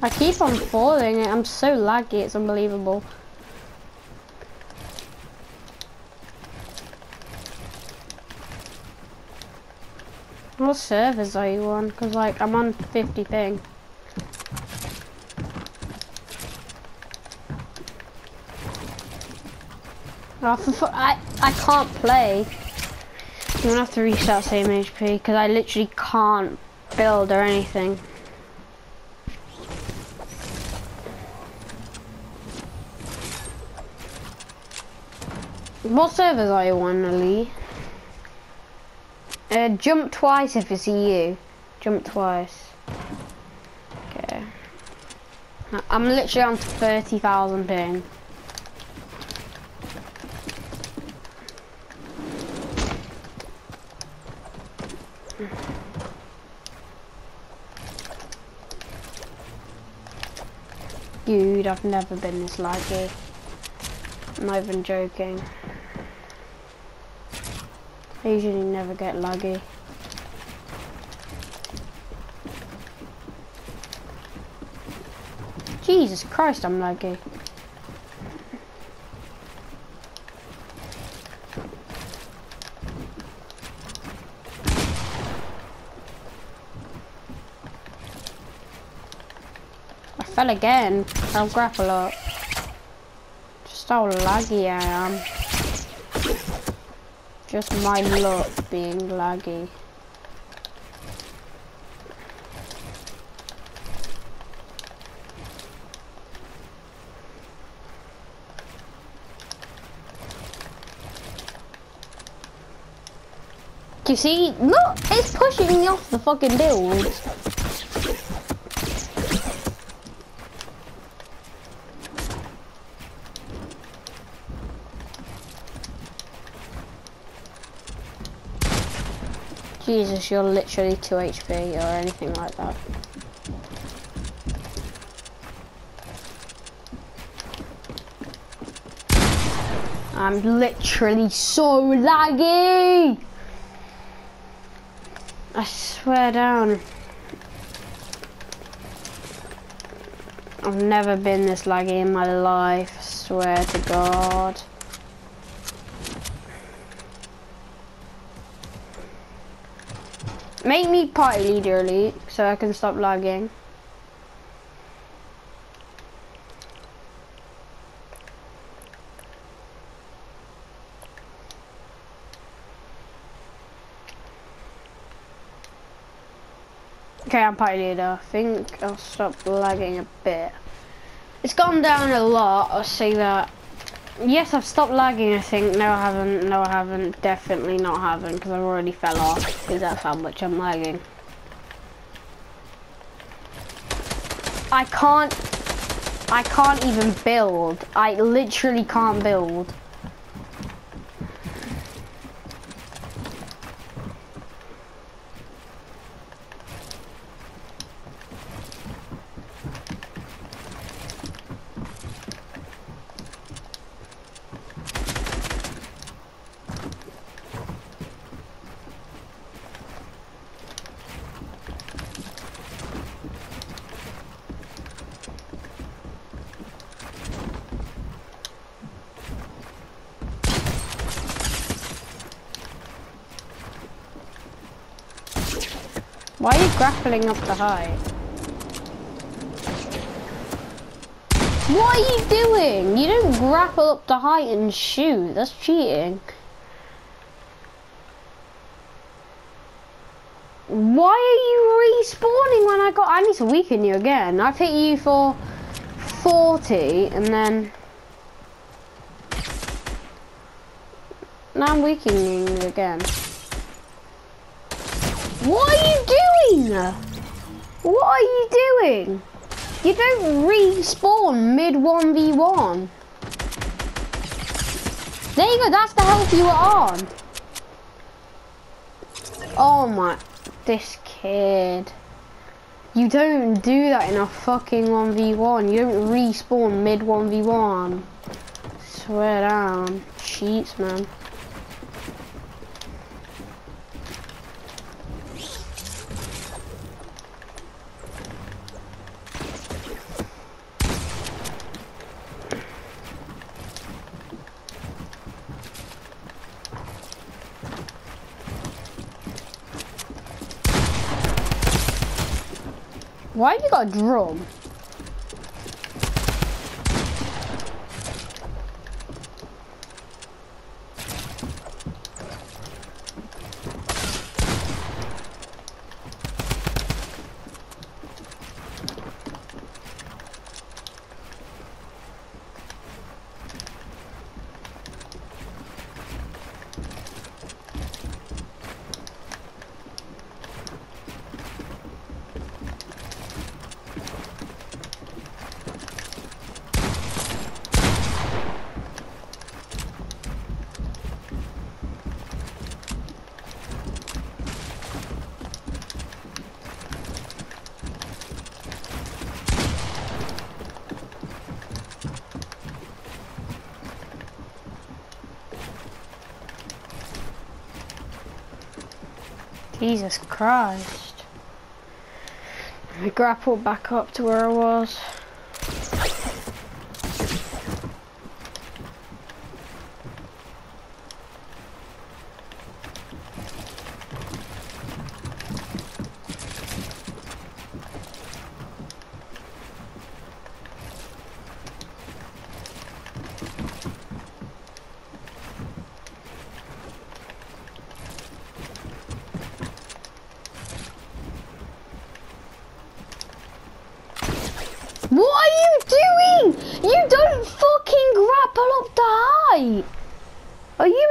I keep on falling. I'm so laggy. It's unbelievable. What servers are you on? Because, like, I'm on 50 ping. Oh, I, I can't play. I'm gonna have to restart same HP because I literally can't build or anything. What servers are you on, Ali? Uh, jump twice if it's EU. Jump twice. Okay. I'm literally on 30,000 ping. Dude, I've never been this laggy. I'm not even joking. I usually never get laggy. Jesus Christ, I'm laggy. I fell again. I'll grapple up. Just how laggy I am. Just my luck being laggy. You see, look, it's pushing me off the fucking build. Jesus, you're literally 2 HP or anything like that. I'm literally so laggy! I swear down. I've never been this laggy in my life, I swear to God. Make me party leader elite so I can stop lagging. Okay, I'm party leader. I think I'll stop lagging a bit. It's gone down a lot, I'll say that. Yes, I've stopped lagging, I think. No, I haven't. No, I haven't. Definitely not haven't, because I've already fell off. Because that's how much I'm lagging. I can't... I can't even build. I literally can't build. Why are you grappling up the height? What are you doing? You don't grapple up the height and shoot. That's cheating. Why are you respawning when I got... I need to weaken you again. I've hit you for 40 and then... Now I'm weakening you again. What are you doing? What are you doing? You don't respawn mid 1v1. There you go, that's the health you were on. Oh my, this kid. You don't do that in a fucking 1v1. You don't respawn mid 1v1. Swear down. Cheats, man. Got a drum? Jesus Christ. I grappled back up to where I was. What are you doing? You don't fucking grapple up the height. Are you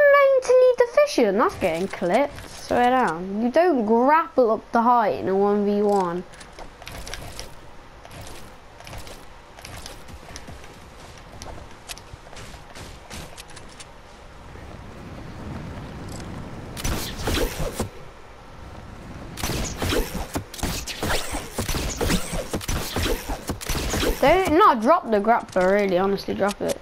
deficient? That's getting clipped. Swear down. You don't grapple up the height in a 1v1. Don't not drop the grappler really, honestly drop it.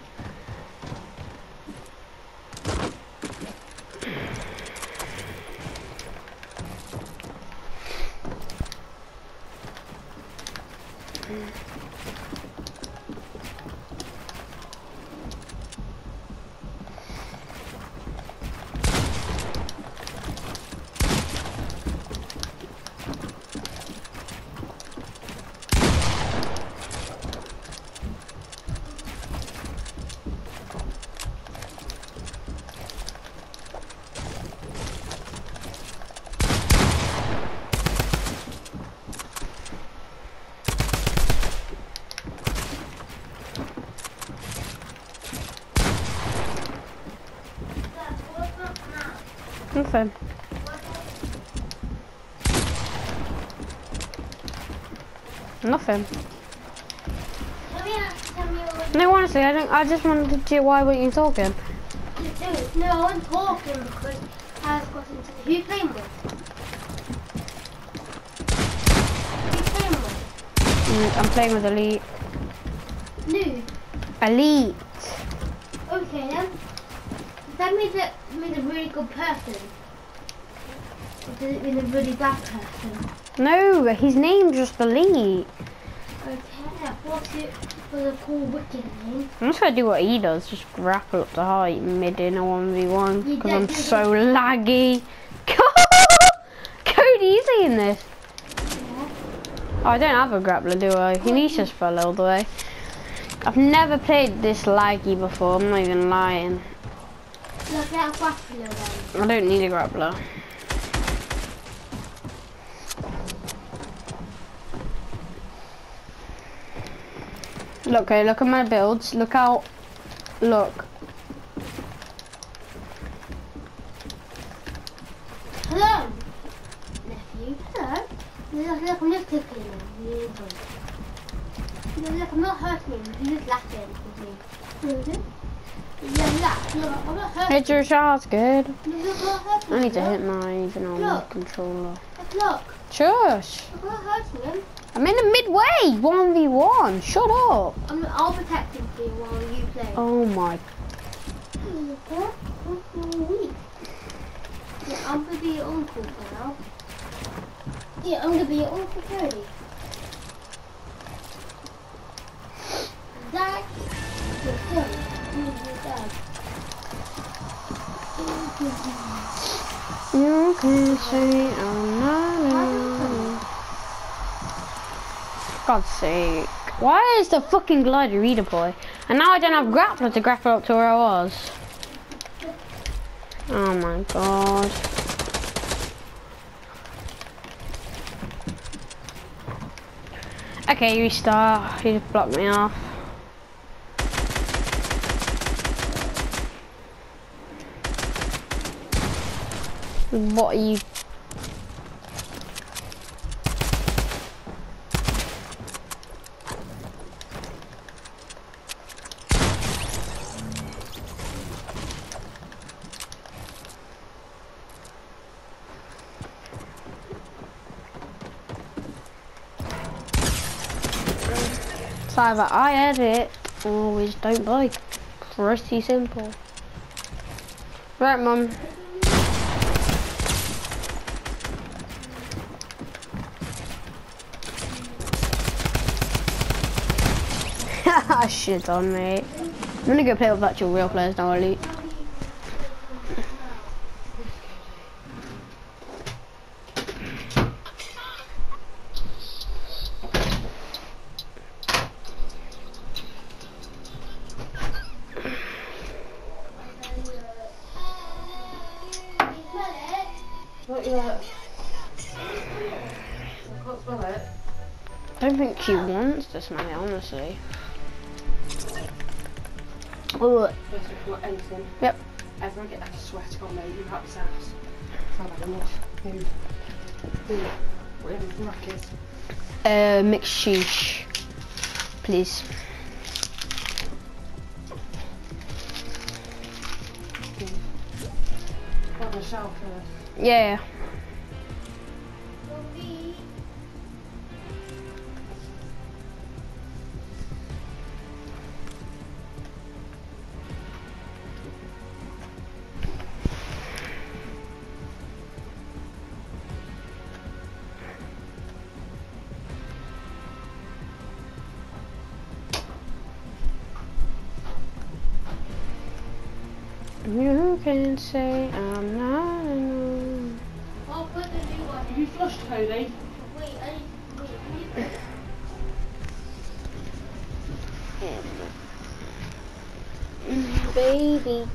Nothing. Nothing. No, honestly, I don't. I just wanted to. Why weren't you talking? No, I'm talking because I was got into who you playing with? Who you playing with? Mm, I'm playing with Elite. No. Elite. Okay then. That means it means a really good person. It mean a really bad person? No, his name's just the Elite. Okay, I thought it was a cool wicked name. I'm just gonna do what he does, just grapple up the height mid in a 1v1 because I'm so laggy. Cody, you seeing this? Yeah. Oh, I don't have a grappler, do I? He needs just fell all the way. I've never played this laggy before, I'm not even lying. Look at Buffalo then. I don't need a grappler. Look, okay, look at my builds. Look out. Look. Hello! Nephew. Hello. Look, look, I'm just tickling him. He is good. Look, look, I'm not hurting him. He's just laughing with me. Really? Mm-hmm. Yeah, laugh. Look, I'm not hurting Hit your shots, good. Look, look, I'm not hurting I need to hit my on my Look. controller. Look, look. Shush. I'm not hurting him. I'm in the midway. 1v1. Shut up. I'm, I'll protect him for you while you play. Oh my. Yeah, I'm gonna be your uncle for now. Yeah, I'm gonna be your uncle Cody. Dad, your son, your dad? You can say I'm not. God's sake. Why is the fucking glider redeploy? And now I don't have grappler to grapple up to where I was. Oh my god. Okay, restart. You just blocked me off. What are you Either I edit or we don't buy. Pretty simple. Right, mum. Shit on me. I'm gonna go play with actual real players now, Elite. Wants to honestly. Oh, First of all, anything. Yep. Ever I get like a sweat on me, you have this ass. I've had enough. Move. Do whatever the rack is. uh, mixed sheesh, please. Have a shower first. Yeah. Can say I'm not alone. I'll put the new one. Have you flushed, Cody? Wait, I wait. wait. Baby.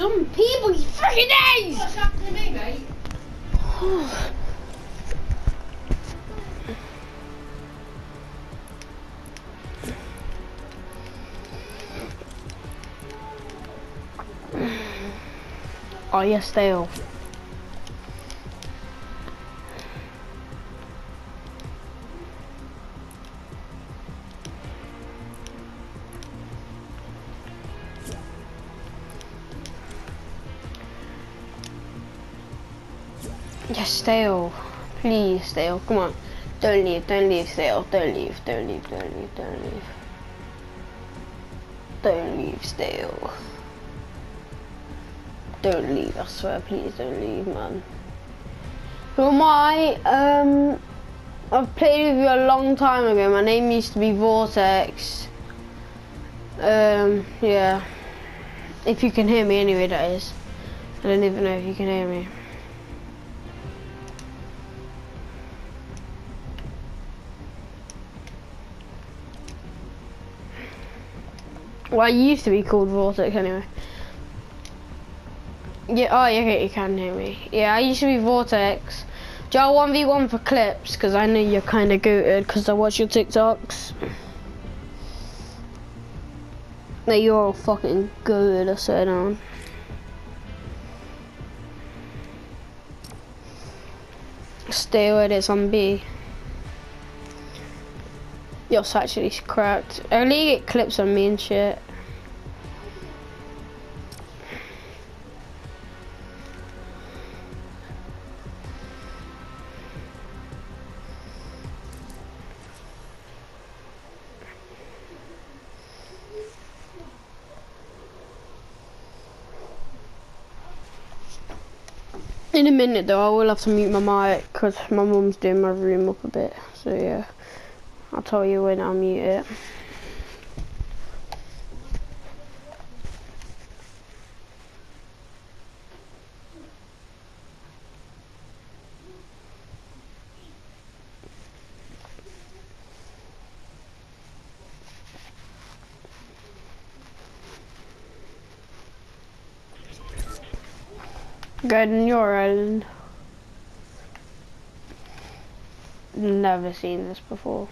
Some people, you freaking days! What's happened to me, mate? Oh yes, stale. Stale. Please, stale. Come on. Don't leave, don't leave, stale. Don't leave, don't leave, don't leave, don't leave. Don't leave, stale. Don't leave, I swear, please don't leave, man. Who am I? Um, I've played with you a long time ago. My name used to be Vortex. Um, yeah. If you can hear me anyway, that is. I don't even know if you can hear me. Well, it used to be called Vortex anyway. Yeah, oh, yeah, you can hear me. Yeah, I used to be Vortex. Joe 1v1 for clips, because I know you're kind of gooted, because I watch your TikToks. No, you're all fucking good, I said on. Stay with it on B. You're actually cracked. Only get clips on me and shit. In a minute though, I will have to mute my mic because my mum's doing my room up a bit. So yeah, I'll tell you when I'll mute it. Good in your island. Never seen this before.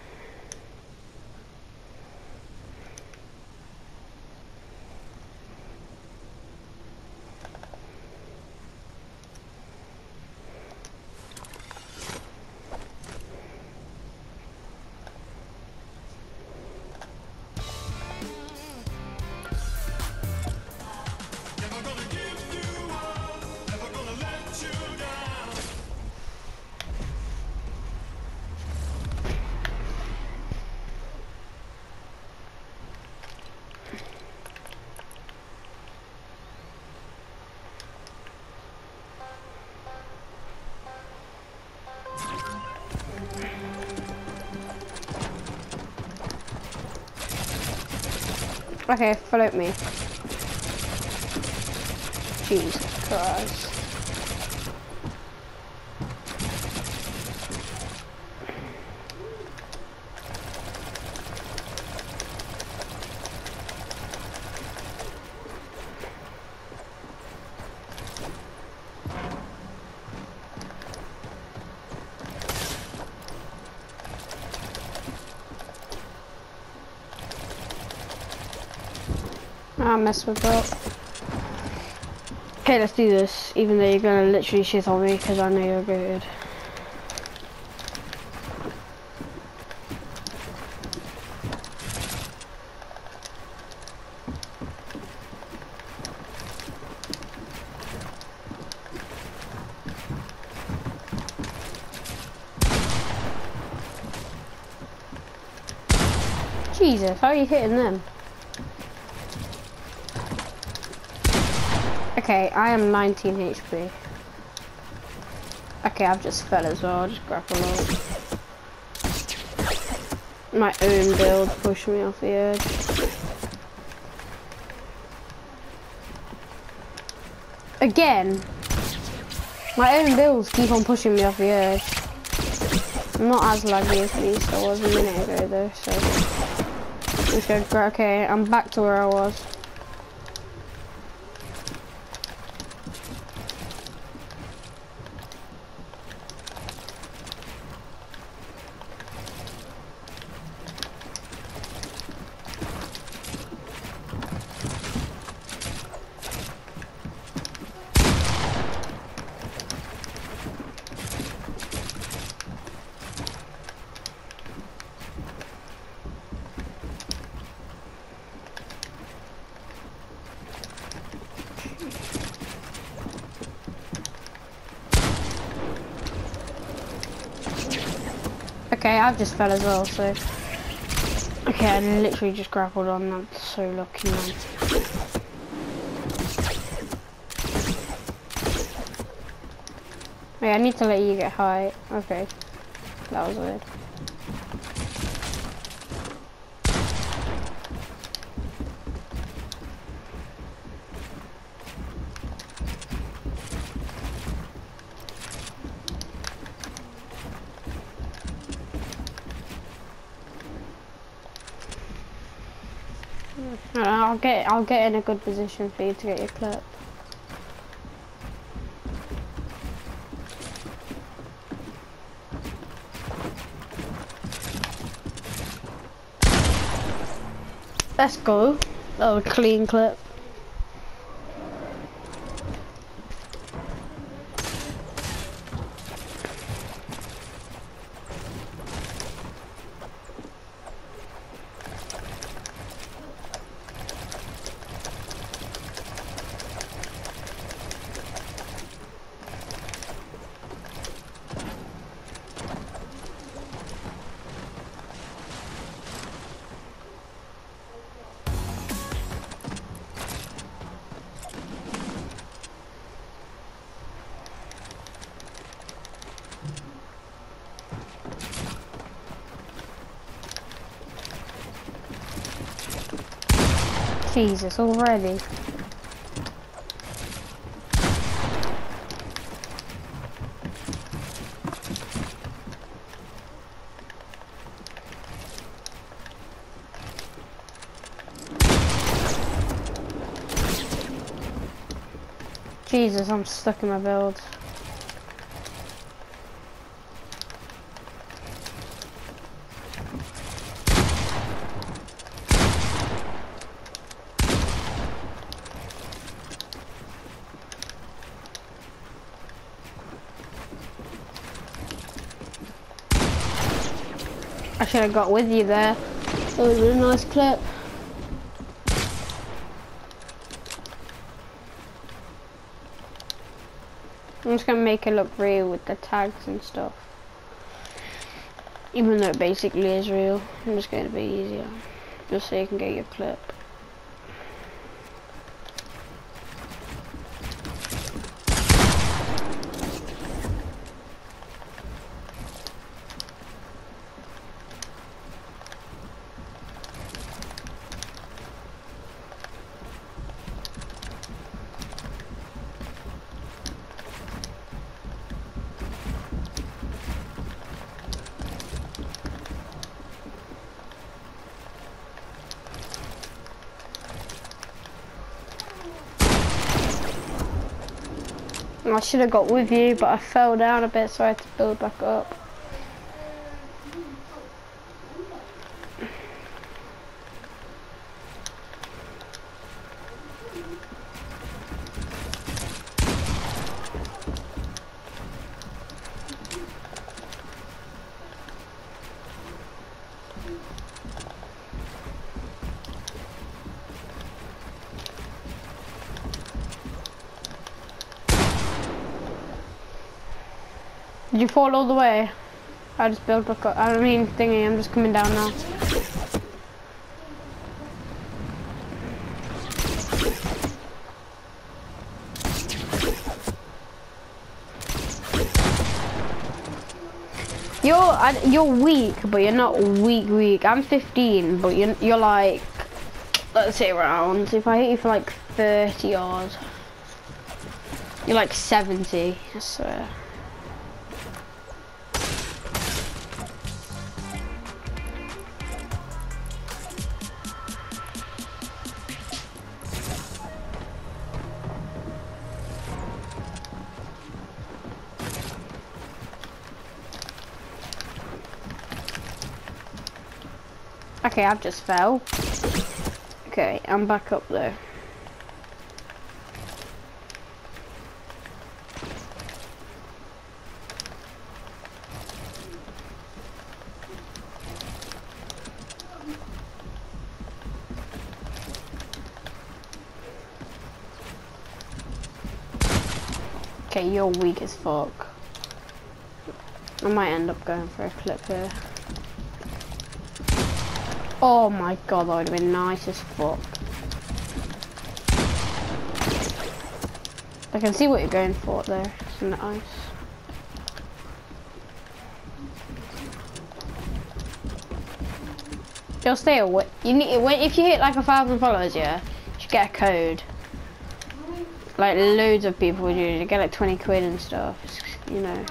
Okay, follow me. Jesus Christ. I mess with that. Okay, let's do this, even though you're gonna literally shit on me, because I know you're good. Jesus, how are you hitting them? Okay, I am 19 HP. Okay, I've just fell as well, I'll just grab a load. My own build pushed me off the edge. Again! My own builds keep on pushing me off the edge. I'm not as laggy as these I was a minute ago though, so... Okay, I'm back to where I was. Okay, I've just fell as well, so... Okay, I literally just grappled on, that's so lucky, man. Wait, I need to let you get high. Okay, that was weird. I'll get in a good position for you to get your clip. Let's go. Oh, clean clip. Jesus, already. Jesus, I'm stuck in my build. Should have got with you there. That was a nice clip. I'm just gonna make it look real with the tags and stuff. Even though it basically is real, I'm just to be easier. Just so you can get your clip. I should have got with you, but I fell down a bit, so I had to build back up. Did you fall all the way? I just built up. I mean, thingy, I'm just coming down now. You're you're weak, but you're not weak weak. I'm 15, but you're you're like let's say around. If I hit you for like 30 yards, you're like 70. I swear. Okay, I've just fell. Okay, I'm back up there. Okay, you're weak as fuck. I might end up going for a clip here. Oh my god, that would have been nice as fuck. I can see what you're going for there. It's nice. You'll stay away. You need if you hit like a thousand followers, yeah, you should get a code. Like loads of people use. You get like 20 quid and stuff. You know.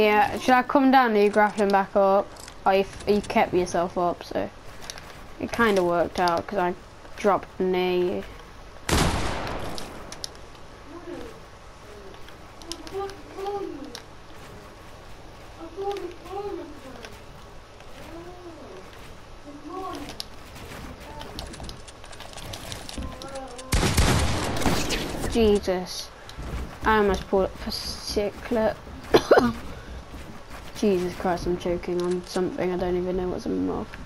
Yeah, should I come down and you grappling back up? Or you, you kept yourself up, so it kind of worked out because I dropped near you. Jesus. I almost pulled up for sicklet. Jesus Christ, I'm choking on something I don't even know what's in my mouth.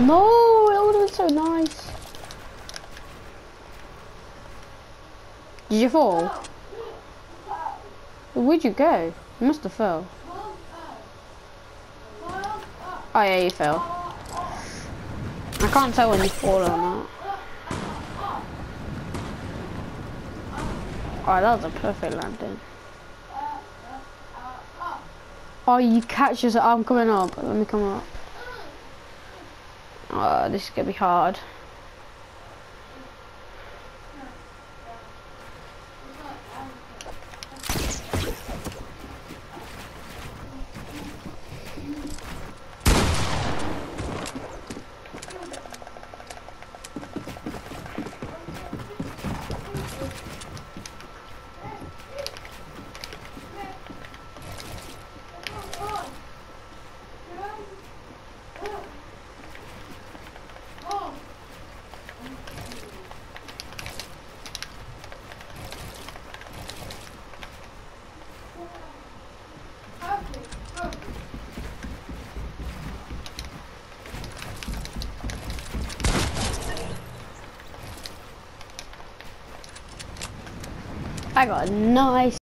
No, that would have been so nice. Did you fall? Where'd you go? You must have fell. Oh yeah, you fell. I can't tell when you fall or not. Oh, that was a perfect landing. Oh, you catch us. I'm coming up. Let me come up. Oh, this is gonna be hard. I got a nice